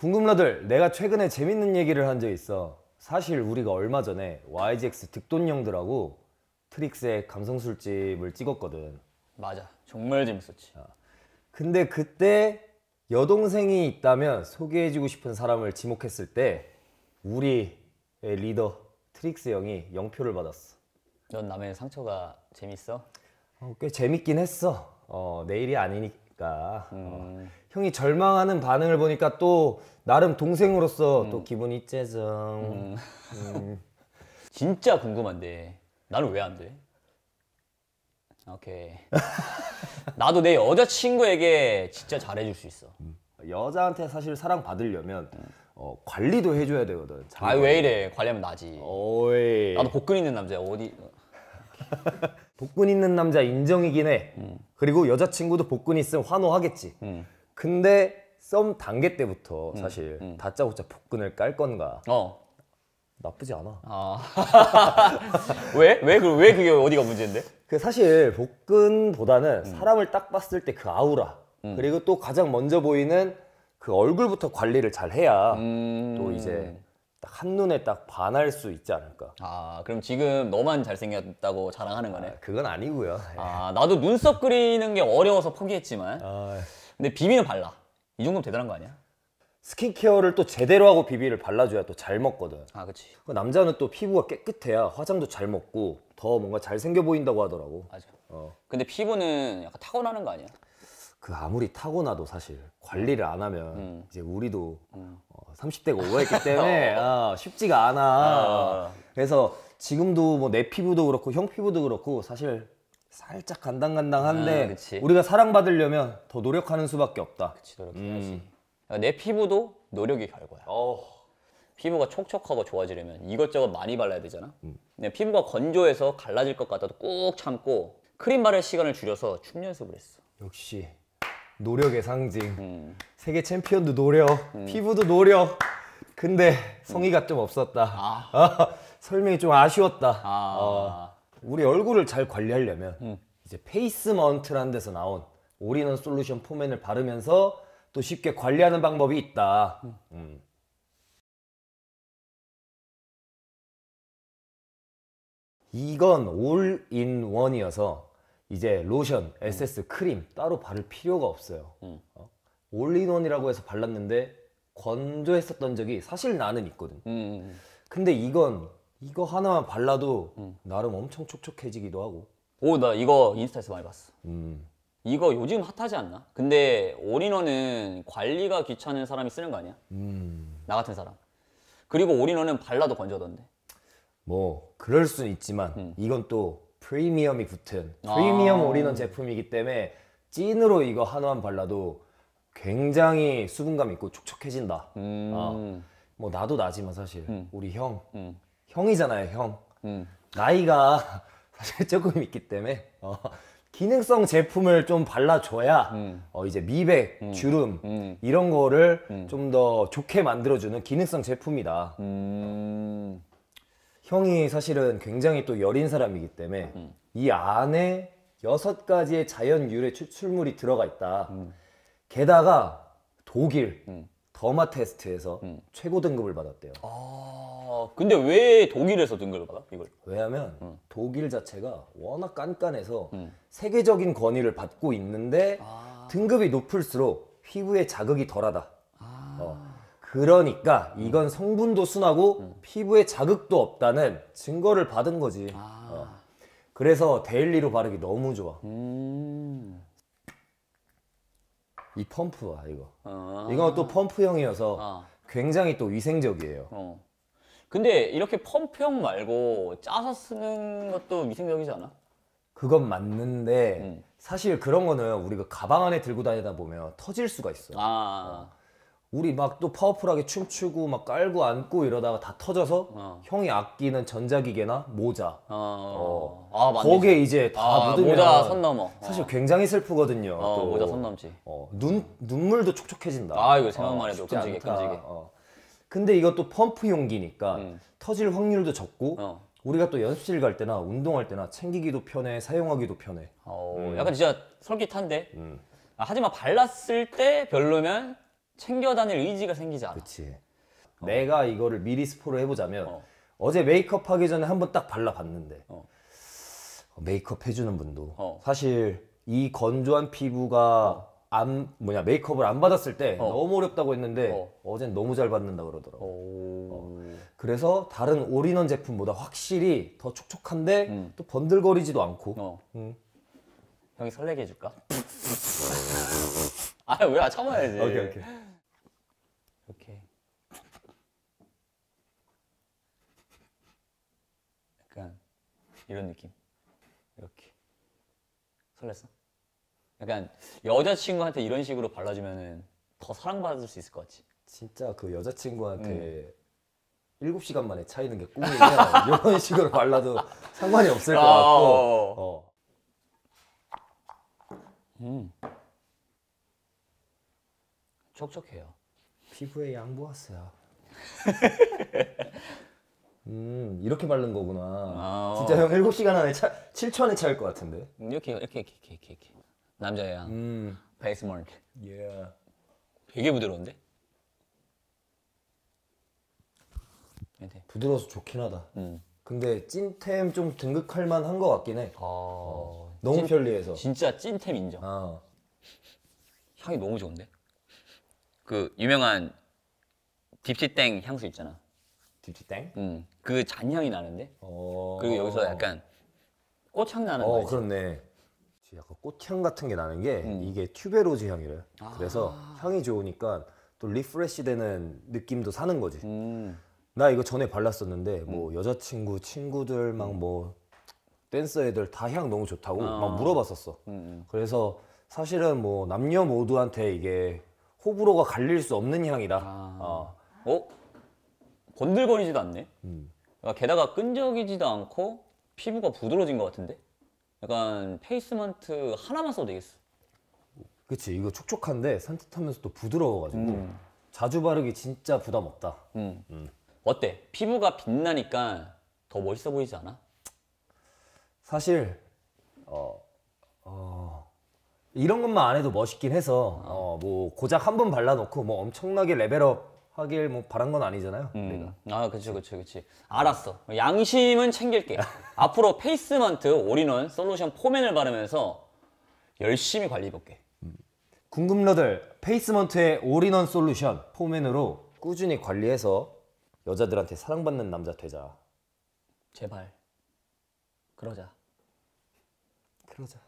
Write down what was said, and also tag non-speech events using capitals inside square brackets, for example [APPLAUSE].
궁금러들, 내가 최근에 재밌는 얘기를 한 적 있어. 사실 우리가 얼마 전에 YGX 득돈 형들하고 트릭스의 감성술집을 찍었거든. 맞아. 정말 재밌었지. 근데 그때 여동생이 있다면 소개해주고 싶은 사람을 지목했을 때 우리의 리더 트릭스 형이 0표를 받았어. 넌 남의 상처가 재밌어? 어, 꽤 재밌긴 했어. 어, 내일이 아니니 까. 어, 음. 형이 절망하는 반응을 보니까 또 나름 동생으로서 또 기분이 째정. [LAUGHS] 진짜 궁금한데 나는 왜 안 돼? 오케이. [LAUGHS] 나도 내 여자친구에게 진짜 잘해줄 수 있어. 여자한테 사실 사랑 받으려면 어, 관리도 해줘야 되거든. 아 왜 이래? 관리하면 나지. 어이. 나도 복근 있는 남자야. 어디? [LAUGHS] 복근 있는 남자 인정이긴 해. 그리고 여자친구도 복근 있으면 환호하겠지. 음. 근데 썸 단계 때부터 사실 다짜고짜 복근을 깔 건가 어. 나쁘지 않아. 아. [LAUGHS] 왜? 왜? 그- 왜 그게 어디가 문제인데? 그 사실 복근보다는 사람을 딱 봤을 때 그 아우라 그리고 또 가장 먼저 보이는 그 얼굴부터 관리를 잘 해야 음. 또 이제 딱 한눈에 딱 반할 수 있지 않을까. 아 그럼 지금 너만 잘생겼다고 자랑하는 거네. 그건 아니고요. 아 나도 눈썹 그리는 게 어려워서 포기했지만 아, 근데 비비는 발라. 이 정도면 대단한 거 아니야? 스킨케어를 또 제대로 하고 비비를 발라줘야 또 잘 먹거든. 아 그치. 그 남자는 또 피부가 깨끗해야 화장도 잘 먹고 더 뭔가 잘 생겨 보인다고 하더라고. 맞아. 어. 근데 피부는 약간 타고나는 거 아니야? 그 아무리 타고나도 사실 관리를 안 하면 음. 이제 우리도 어, 30대가 오버했기 때문에 [LAUGHS] 아, 쉽지가 않아. 아. 그래서 지금도 뭐 내 피부도 그렇고 형 피부도 그렇고 사실 살짝 간당간당한데 아, 그치. 우리가 사랑받으려면 더 노력하는 수밖에 없다. 그치 노력해야지. 내 피부도 노력의 결과야. 어. 피부가 촉촉하고 좋아지려면 이것저것 많이 발라야 되잖아. 내 피부가 건조해서 갈라질 것 같아도 꾹 참고 크림 바를 시간을 줄여서 춤 연습을 했어. 역시 노력의 상징. 음. 세계 챔피언도 노력, 피부도 노력. 근데 성의가 좀 없었다. 아, 설명이 좀 아쉬웠다. 아. 어, 우리 얼굴을 잘 관리하려면 이제 페이스먼트라는 데서 나온 올인원 솔루션 포맨을 바르면서 또 쉽게 관리하는 방법이 있다. 음. 이건 올인원이어서 이제 로션, 에센스, 크림 따로 바를 필요가 없어요. 어? 올인원이라고 해서 발랐는데 건조했었던 적이 사실 나는 있거든. 음. 근데 이건 이거 하나만 발라도 나름 엄청 촉촉해지기도 하고. 오, 나 이거 인스타에서 많이 봤어. 음. 이거 요즘 핫하지 않나? 근데 올인원은 관리가 귀찮은 사람이 쓰는 거 아니야? 음. 나 같은 사람. 그리고 올인원은 발라도 건조던데. 뭐 그럴 수는 있지만 이건 또 프리미엄이 붙은 프리미엄 아. 올인원 제품이기 때문에 찐으로 이거 하나만 발라도 굉장히 수분감 있고 촉촉해진다. 음. 어. 뭐 나도 나지만 사실 우리 형 음. 형이잖아요 형 음. 나이가 [LAUGHS] 사실 조금 있기 때문에 어, 기능성 제품을 좀 발라줘야 어, 이제 미백, 주름 음. 이런 거를 좀 더 좋게 만들어주는 기능성 제품이다. 음. 형이 사실은 굉장히 또 여린 사람이기 때문에 이 안에 여섯 가지의 자연 유래 추출물이 들어가 있다. 게다가 독일 더마 테스트에서 최고 등급을 받았대요. 아, 근데 왜 독일에서 등급을 받아? 이걸? 왜냐하면 독일 자체가 워낙 깐깐해서 세계적인 권위를 받고 있는데 아. 등급이 높을수록 피부에 자극이 덜하다. 어. 그러니까 이건 성분도 순하고 피부에 자극도 없다는 증거를 받은 거지. 어. 그래서 daily로 바르기 너무 좋아. 음. 이 펌프야 이거. 아. 이건 또 펌프형이어서 아. 굉장히 또 위생적이에요. 어. 근데 이렇게 펌프형 말고 짜서 쓰는 것도 위생적이지 않아? 그건 맞는데 음. 사실 그런 거는 우리가 가방 안에 들고 다니다 보면 터질 수가 있어. 아. 우리 막 또 파워풀하게 춤추고 막 깔고 앉고 이러다가 다 터져서 어. 형이 아끼는 전자기계나 모자 어. 아, 맞네. 거기에 이제 다 아, 묻으면 모자 선 넘어. 어. 사실 굉장히 슬프거든요. 어, 또. 모자 선 넘지. 어, 눈 눈물도 촉촉해진다. 아, 이거 생각만 해도 쉽지 끔찍해. 끔찍해. 어. 근데 이것도 펌프 용기니까 음. 터질 확률도 적고 어. 우리가 또 연습실 갈 때나 운동할 때나 챙기기도 편해, 사용하기도 편해. 어, 음. 약간 진짜 솔깃한데. 아, 하지만 발랐을 때 별로면 챙겨 다닐 의지가 생기지 않아. 그치. 내가 이거를 미리 스포를 해보자면 어. 어. 제 메이크업 하기 전에 한번 딱 발라봤는데 어. 어, 메이크업 해주는 분도 어. 사실 이 건조한 피부가 안 뭐냐 메이크업을 안 받았을 때 어. 너무 어렵다고 했는데 어. 어. 젠 너무 잘 받는다 그러더라고. 오. 그래서 다른 올인원 제품보다 확실히 더 촉촉한데 음. 또 번들거리지도 않고 어. 음. 형이 설레게 해줄까? [LAUGHS] 아, 왜 참아야지. 오케이 오케이. 이렇게. 약간 이런 느낌. 이렇게. 설렜어? 약간 여자친구한테 이런 식으로 발라주면은 더 사랑받을 수 있을 것 같지? 진짜 그 여자친구한테 음. 일곱 시간 만에 차이는 게 꿈이면 [LAUGHS] 이런 식으로 발라도 상관이 없을 것 아, 같고 어. 어. 음. 촉촉해요. 피부에 양보하세요. [LAUGHS] 음 이렇게 바른 거구나. 아. 진짜 형 7시간 안에 차, 7초 안에 차일 것 같은데. 이렇게 이렇게 이렇게 이렇게 이렇게, 이렇게. 남자의 향 음. 베이스 마크 예. 되게 부드러운데? 부드러워서 좋긴 하다. 음. 근데 찐템 좀 등극할 만한 것 같긴 해. 아 너무 찐- 편리해서. 진짜 찐템 인정. 아. 향이 너무 좋은데? 그 유명한 딥시땡 향수 있잖아. 딥티땡? 음. 그 잔향이 나는데? 어. 그리고 여기서 약간 꽃향 나는 어 거지. 그렇네. 약간 꽃향 같은 게 나는 게 음. 이게 튜베로즈 향이래. 아. 그래서 향이 좋으니까 또 refresh 되는 느낌도 사는 거지. 음. 나 이거 전에 발랐었는데 뭐 여자친구, 친구들 음. 막뭐 댄서 애들 다 향 너무 좋다고 아. 막 물어봤었어. 음. 그래서 사실은 뭐 남녀 모두한테 이게 호불호가 갈릴 수 없는 향이다. 아. 어. 어? 번들거리지도 않네. 음. 그러니까 게다가 끈적이지도 않고 피부가 부드러워진 것 같은데? 약간 페이스먼트 하나만 써도 되겠어. 그치 이거 촉촉한데 산뜻하면서 또 부드러워가지고 음. 자주 바르기 진짜 부담 없다. 음. 어때? 피부가 빛나니까 더 멋있어 보이지 않아? 사실 어, 어, 이런 것만 안 해도 멋있긴 해서 어, 뭐 고작 한 번 발라놓고 뭐 엄청나게 레벨업 하길 뭐 바란 건 아니잖아요. 음. 아, 그치, 그치, 그치. 알았어. 양심은 챙길게. [LAUGHS] 앞으로 페이스먼트 올인원 솔루션 포맨을 바르면서 열심히 관리해볼게. 궁금러들 페이스먼트의 올인원 솔루션 포맨으로 꾸준히 관리해서 여자들한테 사랑받는 남자 되자. 제발. 그러자. 그러자.